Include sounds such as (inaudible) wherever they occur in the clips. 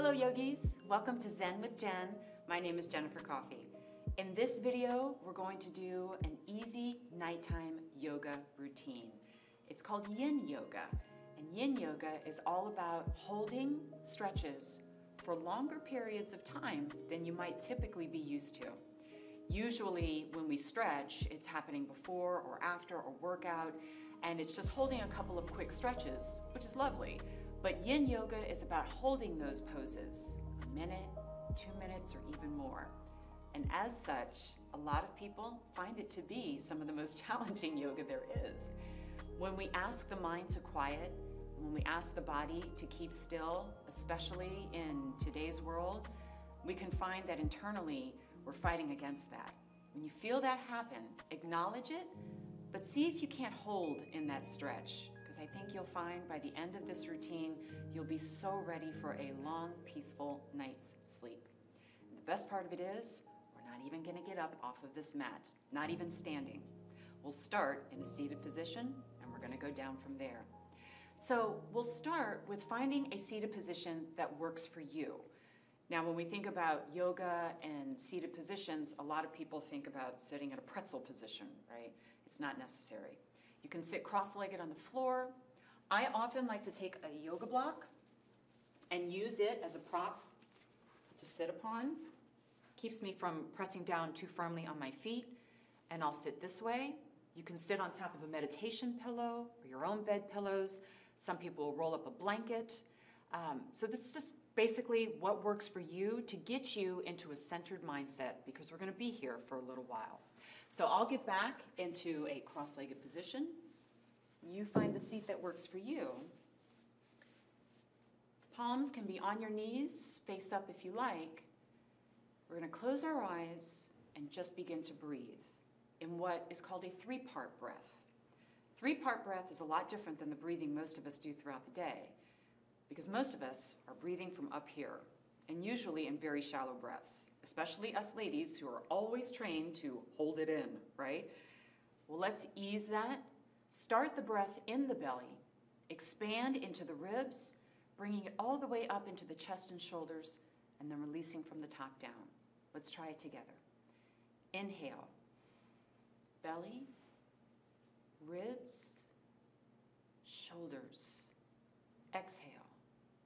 Hello yogis, welcome to Zen with Jen. My name is Jennifer Coffey. In this video, we're going to do an easy nighttime yoga routine. It's called yin yoga. And yin yoga is all about holding stretches for longer periods of time than you might typically be used to. Usually when we stretch, it's happening before or after a workout, and it's just holding a couple of quick stretches, which is lovely. But yin yoga is about holding those poses a minute, two minutes, or even more. And as such, a lot of people find it to be some of the most (laughs) challenging yoga there is. When we ask the mind to quiet, when we ask the body to keep still, especially in today's world, we can find that internally we're fighting against that. When you feel that happen, acknowledge it, but see if you can't hold in that stretch. I think you'll find by the end of this routine, you'll be so ready for a long, peaceful night's sleep. And the best part of it is, we're not even gonna get up off of this mat, not even standing. We'll start in a seated position, and we're gonna go down from there. So we'll start with finding a seated position that works for you. Now, when we think about yoga and seated positions, a lot of people think about sitting in a pretzel position, right? It's not necessary. You can sit cross legged on the floor. I often like to take a yoga block and use it as a prop to sit upon. Keeps me from pressing down too firmly on my feet. And I'll sit this way. You can sit on top of a meditation pillow or your own bed pillows. Some people will roll up a blanket. Um, so, this is just basically what works for you to get you into a centered mindset because we're going to be here for a little while. So I'll get back into a cross legged position. You find the seat that works for you. Palms can be on your knees, face up if you like. We're going to close our eyes and just begin to breathe in what is called a three part breath. Three part breath is a lot different than the breathing most of us do throughout the day because most of us are breathing from up here and usually in very shallow breaths, especially us ladies who are always trained to hold it in, right? Well, let's ease that. Start the breath in the belly, expand into the ribs, bringing it all the way up into the chest and shoulders, and then releasing from the top down. Let's try it together. Inhale, belly, ribs, shoulders. Exhale.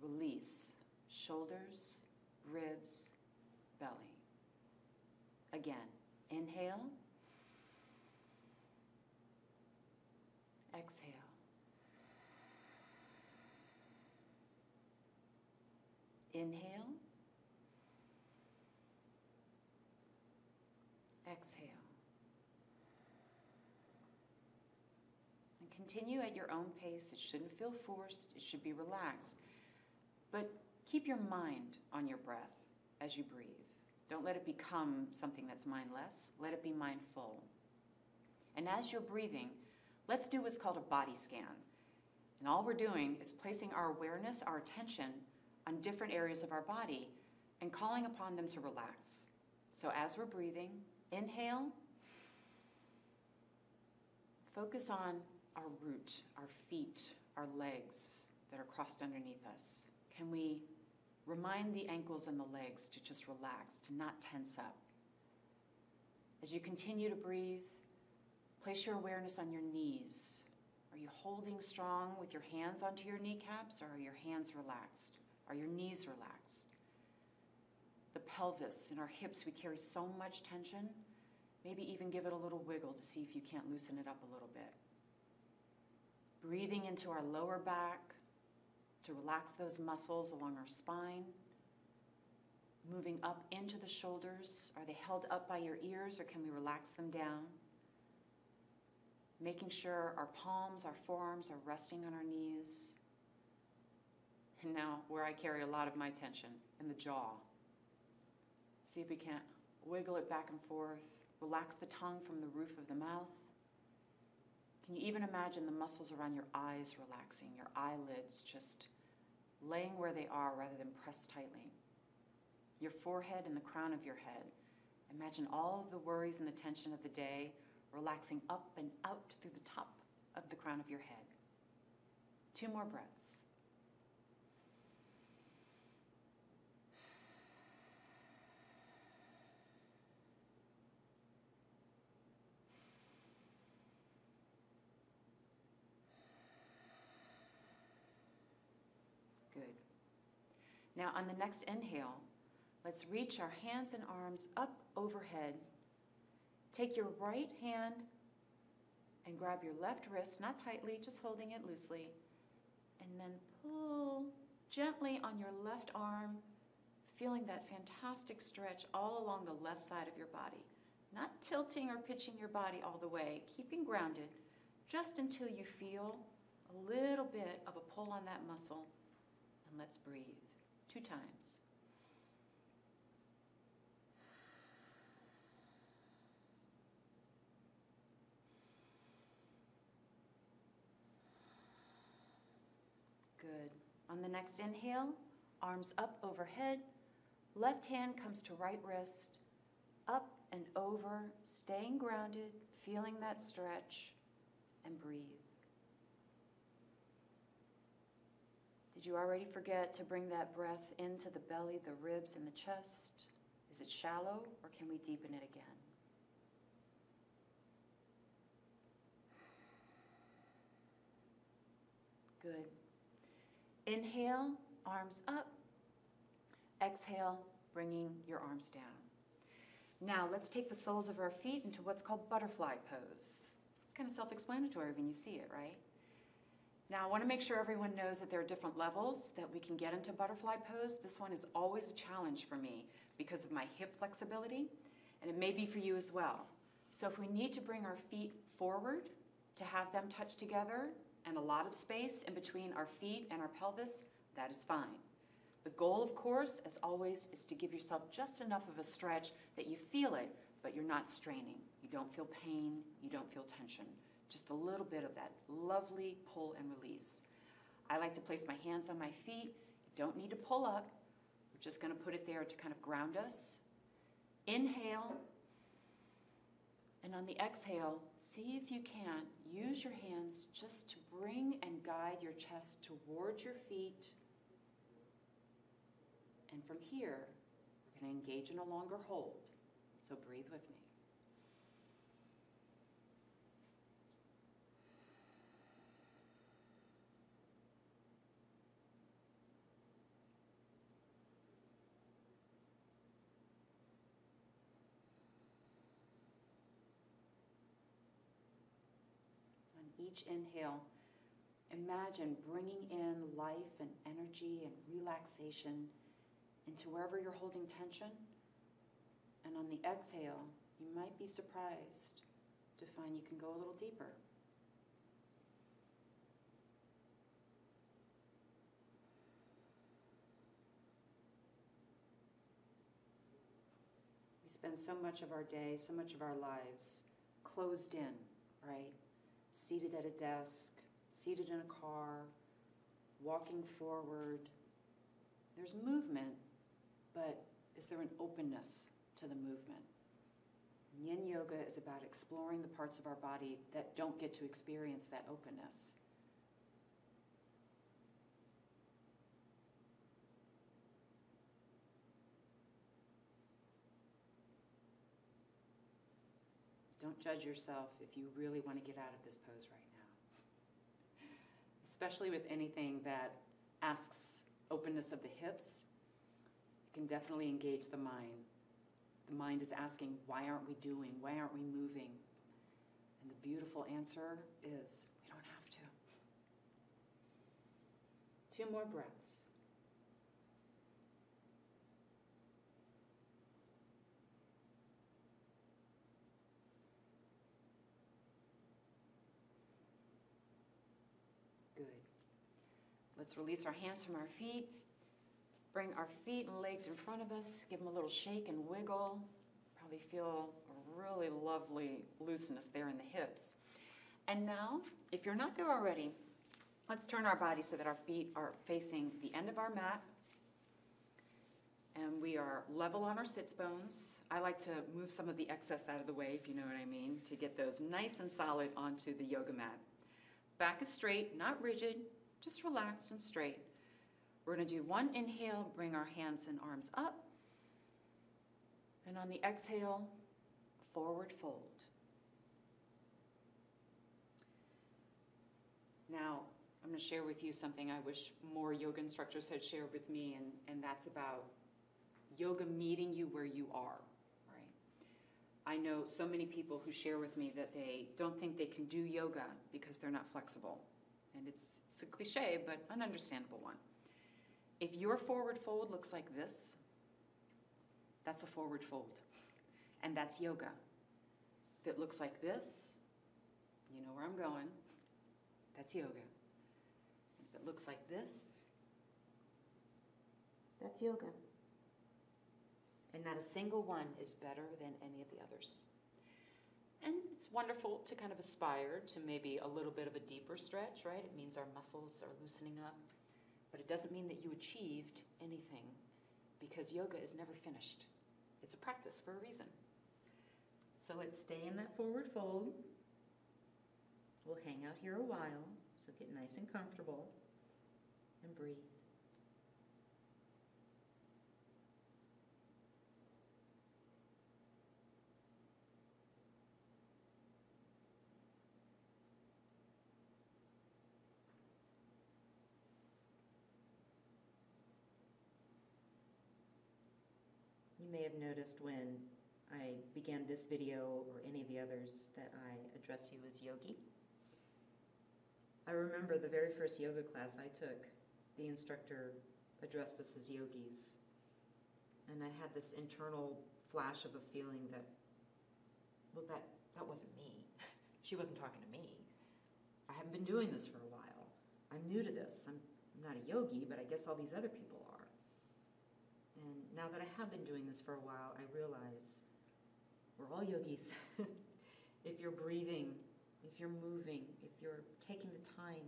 Release shoulders, ribs, belly. Again, inhale. Exhale. Inhale. Exhale. And continue at your own pace. It shouldn't feel forced, it should be relaxed. But keep your mind on your breath as you breathe. Don't let it become something that's mindless. Let it be mindful. And as you're breathing, let's do what's called a body scan. And all we're doing is placing our awareness, our attention on different areas of our body and calling upon them to relax. So as we're breathing, inhale, focus on our root, our feet, our legs that are crossed underneath us. Can we remind the ankles and the legs to just relax, to not tense up? As you continue to breathe, place your awareness on your knees. Are you holding strong with your hands onto your kneecaps, or are your hands relaxed? Are your knees relaxed? The pelvis and our hips, we carry so much tension. Maybe even give it a little wiggle to see if you can't loosen it up a little bit. Breathing into our lower back, to relax those muscles along our spine. Moving up into the shoulders. Are they held up by your ears or can we relax them down? Making sure our palms, our forearms are resting on our knees. And now, where I carry a lot of my tension, in the jaw. See if we can't wiggle it back and forth. Relax the tongue from the roof of the mouth. Can you even imagine the muscles around your eyes relaxing, your eyelids just laying where they are rather than pressed tightly? Your forehead and the crown of your head. Imagine all of the worries and the tension of the day relaxing up and out through the top of the crown of your head. Two more breaths. Good. Now, on the next inhale, let's reach our hands and arms up overhead. Take your right hand and grab your left wrist, not tightly, just holding it loosely, and then pull gently on your left arm, feeling that fantastic stretch all along the left side of your body. Not tilting or pitching your body all the way, keeping grounded, just until you feel a little bit of a pull on that muscle. And let's breathe two times. Good. On the next inhale, arms up overhead, left hand comes to right wrist, up and over, staying grounded, feeling that stretch, and breathe. Did you already forget to bring that breath into the belly, the ribs, and the chest? Is it shallow, or can we deepen it again? Good. Inhale, arms up. Exhale, bringing your arms down. Now, let's take the soles of our feet into what's called butterfly pose. It's kind of self explanatory when you see it, right? Now, I want to make sure everyone knows that there are different levels that we can get into butterfly pose. This one is always a challenge for me because of my hip flexibility, and it may be for you as well. So, if we need to bring our feet forward to have them touch together and a lot of space in between our feet and our pelvis, that is fine. The goal, of course, as always, is to give yourself just enough of a stretch that you feel it, but you're not straining. You don't feel pain, you don't feel tension. Just a little bit of that lovely pull and release. I like to place my hands on my feet. Don't need to pull up. We're just going to put it there to kind of ground us. Inhale. And on the exhale, see if you can use your hands just to bring and guide your chest towards your feet and from here, we're going to engage in a longer hold. So breathe with me. On each inhale, imagine bringing in life and energy and relaxation into wherever you're holding tension. And on the exhale, you might be surprised to find you can go a little deeper. We spend so much of our day, so much of our lives closed in, right? Seated at a desk, seated in a car, walking forward. There's movement, but is there an openness to the movement? Yin yoga is about exploring the parts of our body that don't get to experience that openness. Don't judge yourself if you really want to get out of this pose right now. Especially with anything that asks openness of the hips You can definitely engage the mind. The mind is asking, why aren't we doing? Why aren't we moving? And the beautiful answer is, we don't have to. Two more breaths. Good. Let's release our hands from our feet. Bring our feet and legs in front of us. Give them a little shake and wiggle. Probably feel a really lovely looseness there in the hips. And now, if you're not there already, let's turn our body so that our feet are facing the end of our mat. And we are level on our sits bones. I like to move some of the excess out of the way, if you know what I mean, to get those nice and solid onto the yoga mat. Back is straight, not rigid, just relaxed and straight. We're going to do one inhale, bring our hands and arms up. And on the exhale, forward fold. Now, I'm going to share with you something I wish more yoga instructors had shared with me, and, and that's about yoga meeting you where you are, right? I know so many people who share with me that they don't think they can do yoga because they're not flexible. And it's, it's a cliche, but an understandable one. If your forward fold looks like this, that's a forward fold. And that's yoga. If it looks like this, you know where I'm going, that's yoga. If it looks like this, that's yoga. And not a single one is better than any of the others. It's wonderful to kind of aspire to maybe a little bit of a deeper stretch, right? It means our muscles are loosening up. But it doesn't mean that you achieved anything because yoga is never finished. It's a practice for a reason. So let's stay in that forward fold. We'll hang out here a while, so get nice and comfortable and breathe. May have noticed when I began this video or any of the others that I address you as yogi. I remember the very first yoga class I took, the instructor addressed us as yogis. And I had this internal flash of a feeling that, well, that, that wasn't me. (laughs) She wasn't talking to me. I haven't been doing this for a while. I'm new to this. I'm, I'm not a yogi, but I guess all these other people are. And now that I have been doing this for a while, I realize we're all yogis. (laughs) if you're breathing, if you're moving, if you're taking the time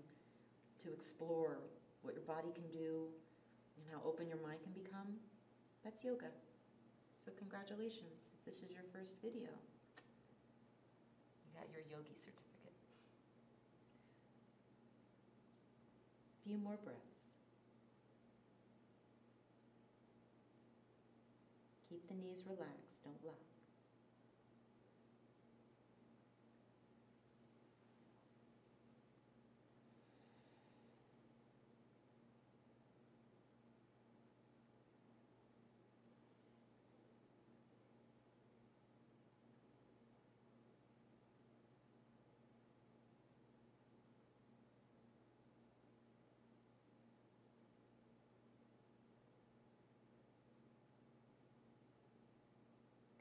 to explore what your body can do and how open your mind can become, that's yoga. So congratulations, if this is your first video. You got your yogi certificate. A Few more breaths. Keep the knees relaxed, don't lock.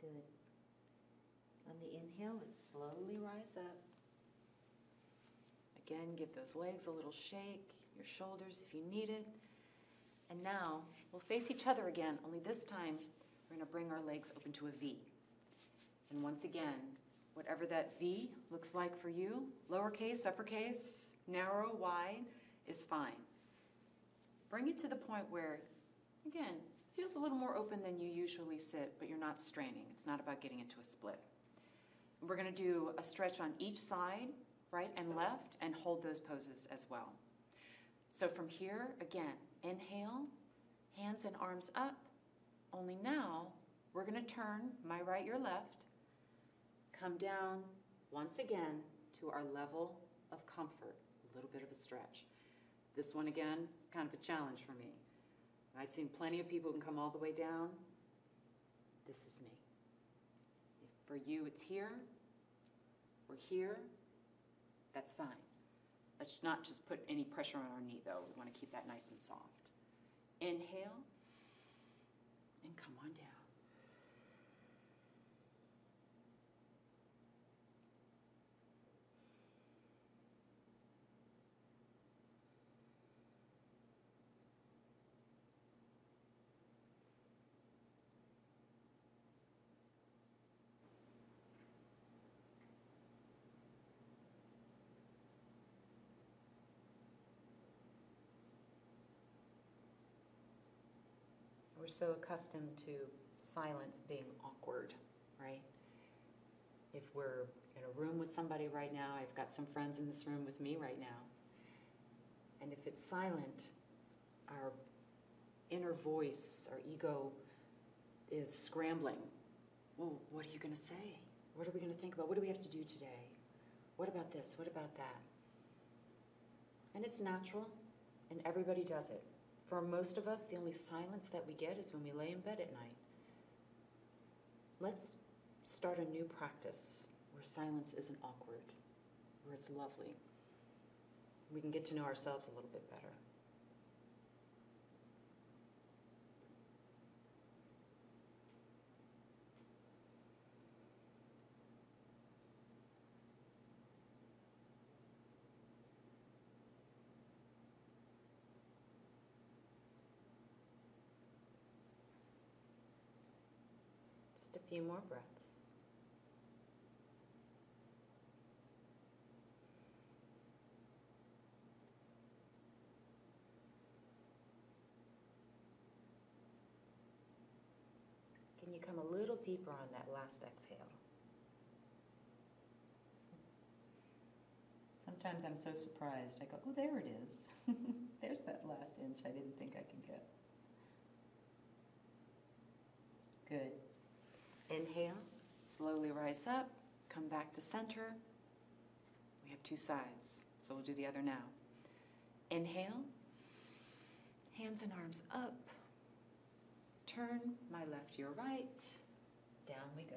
Good. On the inhale, let's slowly rise up. Again, give those legs a little shake, your shoulders if you need it. And now we'll face each other again, only this time we're going to bring our legs open to a V. And once again, whatever that V looks like for you, lowercase, uppercase, narrow, wide, is fine. Bring it to the point where, again, feels a little more open than you usually sit, but you're not straining. It's not about getting into a split. We're going to do a stretch on each side, right and left, and hold those poses as well. So from here, again, inhale, hands and arms up. Only now, we're going to turn my right, your left, come down once again to our level of comfort, a little bit of a stretch. This one again kind of a challenge for me. I've seen plenty of people who can come all the way down. This is me. If for you it's here, or here, that's fine. Let's not just put any pressure on our knee though. We want to keep that nice and soft. Inhale, and come on down. We're so accustomed to silence being awkward, right? If we're in a room with somebody right now, I've got some friends in this room with me right now, and if it's silent, our inner voice, our ego is scrambling. Well, what are you going to say? What are we going to think about? What do we have to do today? What about this? What about that? And it's natural, and everybody does it. For most of us, the only silence that we get is when we lay in bed at night. Let's start a new practice where silence isn't awkward, where it's lovely. We can get to know ourselves a little bit better. Just a few more breaths. Can you come a little deeper on that last exhale? Sometimes I'm so surprised. I go, oh, there it is. (laughs) There's that last inch I didn't think I could get. Good. Inhale, slowly rise up, come back to center. We have two sides, so we'll do the other now. Inhale, hands and arms up. Turn my left, your right. Down we go.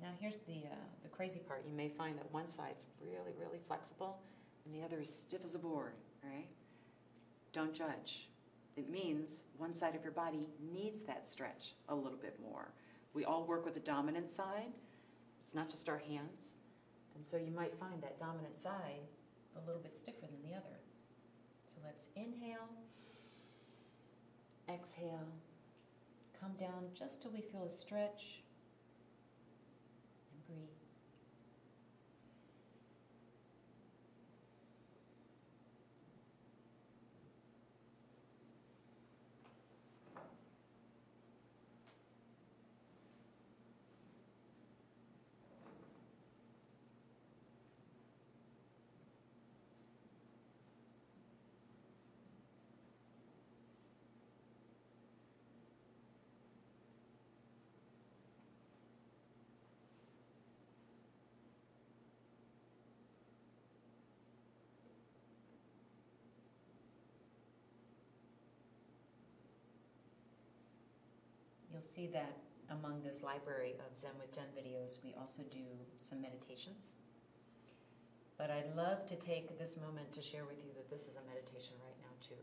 Now here's the, uh, the crazy part. You may find that one side's really, really flexible and the other is stiff as a board, right? Don't judge. It means one side of your body needs that stretch a little bit more. We all work with the dominant side. It's not just our hands. And so you might find that dominant side a little bit stiffer than the other. So let's inhale, exhale, come down just till we feel a stretch, and breathe. You'll see that among this library of Zen with Jen videos, we also do some meditations. But I'd love to take this moment to share with you that this is a meditation right now, too.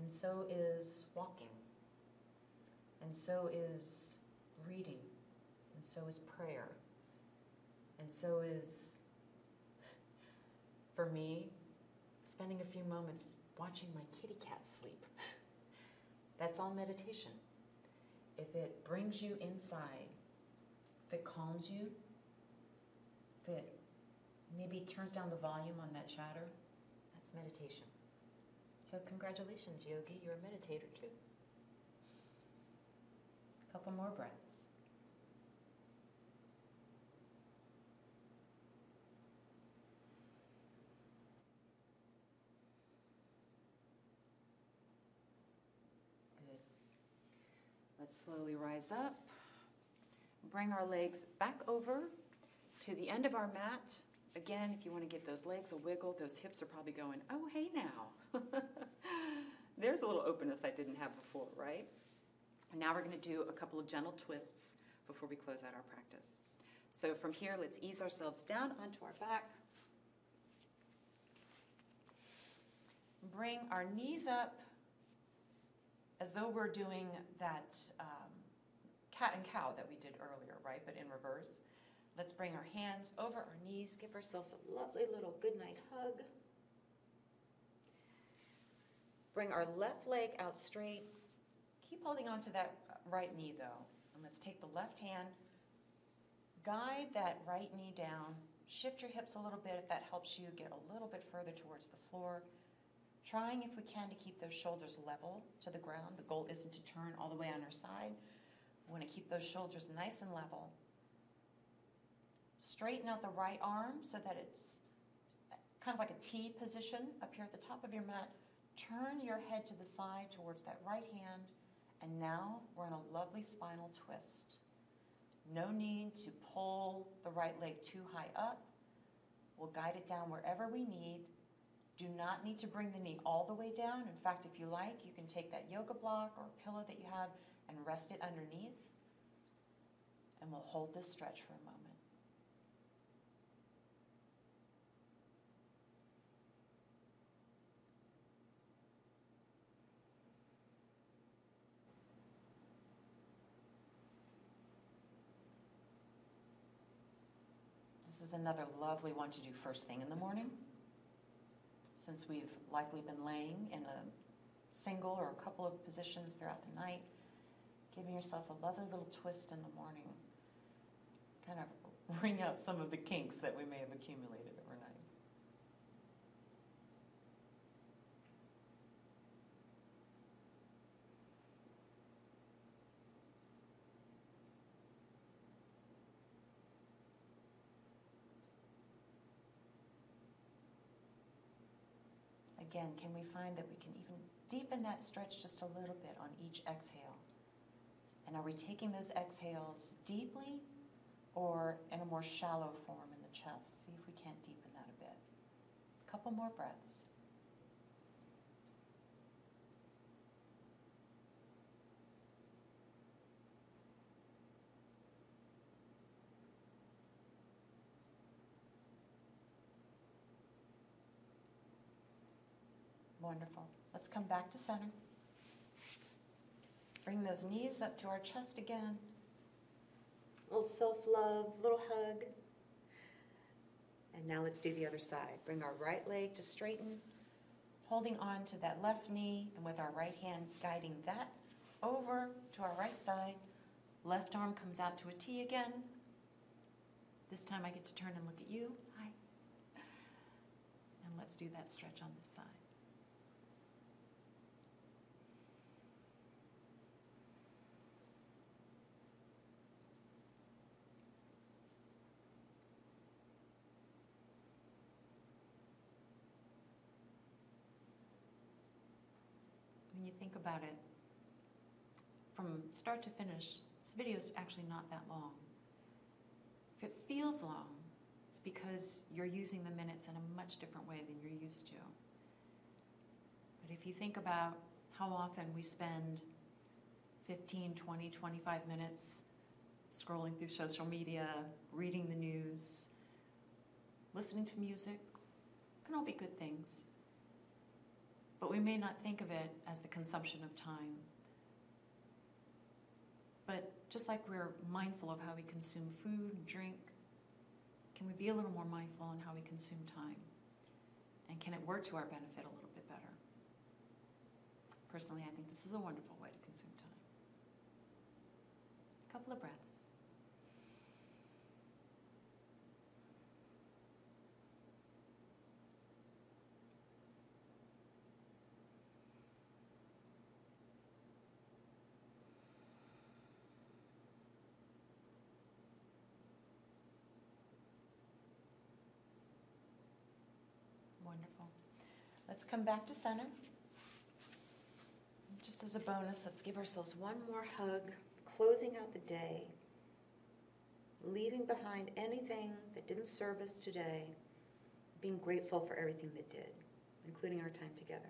And so is walking. And so is reading. And so is prayer. And so is, for me, spending a few moments watching my kitty cat sleep. (laughs) That's all meditation if it brings you inside, if it calms you, if it maybe turns down the volume on that chatter, that's meditation. So, congratulations, yogi, you're a meditator too. A couple more breaths. Good. Let's slowly rise up. Bring our legs back over to the end of our mat. Again, if you want to give those legs a wiggle, those hips are probably going, oh, hey now. (laughs) There's a little openness I didn't have before, right? And now we're going to do a couple of gentle twists before we close out our practice. So from here, let's ease ourselves down onto our back. Bring our knees up as though we're doing that um, cat and cow that we did earlier, right? But in reverse. Let's bring our hands over our knees, give ourselves a lovely little goodnight hug. Bring our left leg out straight. Keep holding on to that right knee though. And let's take the left hand, guide that right knee down, shift your hips a little bit if that helps you get a little bit further towards the floor. Trying, if we can, to keep those shoulders level to the ground. The goal isn't to turn all the way on our side. We want to keep those shoulders nice and level. Straighten out the right arm so that it's kind of like a T position up here at the top of your mat. Turn your head to the side towards that right hand. And now we're in a lovely spinal twist. No need to pull the right leg too high up. We'll guide it down wherever we need. Do not need to bring the knee all the way down. In fact, if you like, you can take that yoga block or pillow that you have and rest it underneath. And we'll hold this stretch for a moment. This is another lovely one to do first thing in the morning. Since we've likely been laying in a single or a couple of positions throughout the night, giving yourself a lovely little twist in the morning. Kind of (laughs) wring out some of the kinks that we may have accumulated. Again, can we find that we can even deepen that stretch just a little bit on each exhale? And are we taking those exhales deeply or in a more shallow form in the chest? See if we can't deepen that a bit. A couple more breaths. Wonderful. Let's come back to center. Bring those knees up to our chest again. Little self love, little hug. And now let's do the other side. Bring our right leg to straighten, holding on to that left knee, and with our right hand guiding that over to our right side. Left arm comes out to a T again. This time I get to turn and look at you. Hi. And let's do that stretch on this side. Think about it, from start to finish, this video is actually not that long. If it feels long, it's because you're using the minutes in a much different way than you're used to. But if you think about how often we spend 15, 20, 25 minutes scrolling through social media, reading the news, listening to music, can all be good things but we may not think of it as the consumption of time. But just like we're mindful of how we consume food and drink, can we be a little more mindful in how we consume time? And can it work to our benefit a little bit better? Personally, I think this is a wonderful way to consume time. A couple of breaths. Let's come back to center. Just as a bonus, let's give ourselves one more hug, closing out the day, leaving behind anything that didn't serve us today, being grateful for everything that did, including our time together.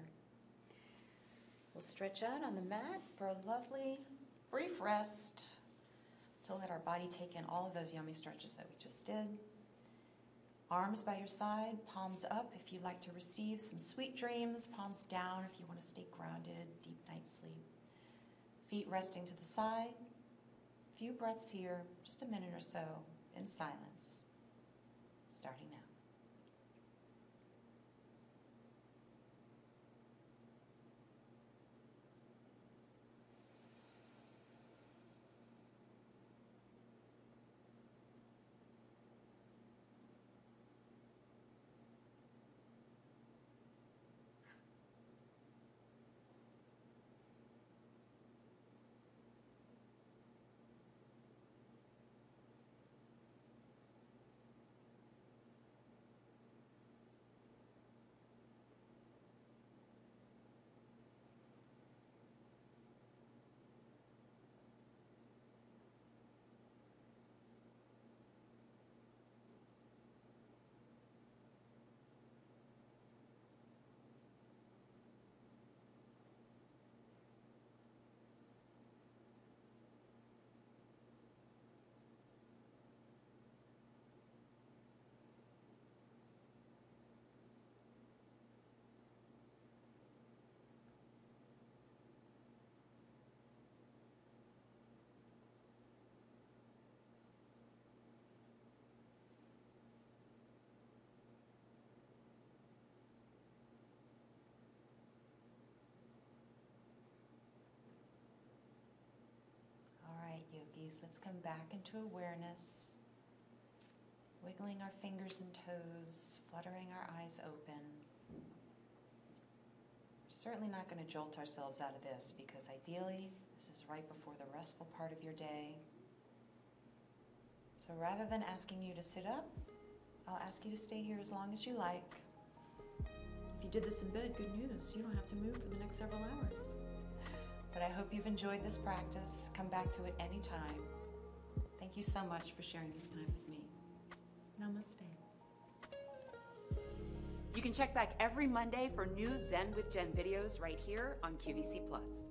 We'll stretch out on the mat for a lovely brief rest to let our body take in all of those yummy stretches that we just did. Arms by your side, palms up if you'd like to receive some sweet dreams, palms down if you want to stay grounded, deep night sleep. Feet resting to the side. Few breaths here, just a minute or so in silence. Starting now. Let's come back into awareness, wiggling our fingers and toes, fluttering our eyes open. We're certainly not going to jolt ourselves out of this because ideally, this is right before the restful part of your day. So rather than asking you to sit up, I'll ask you to stay here as long as you like. If you did this in bed, good news. You don't have to move for the next several hours. But I hope you've enjoyed this practice. Come back to it anytime. Thank you so much for sharing this time with me. Namaste. You can check back every Monday for new Zen with Jen videos right here on QVC Plus.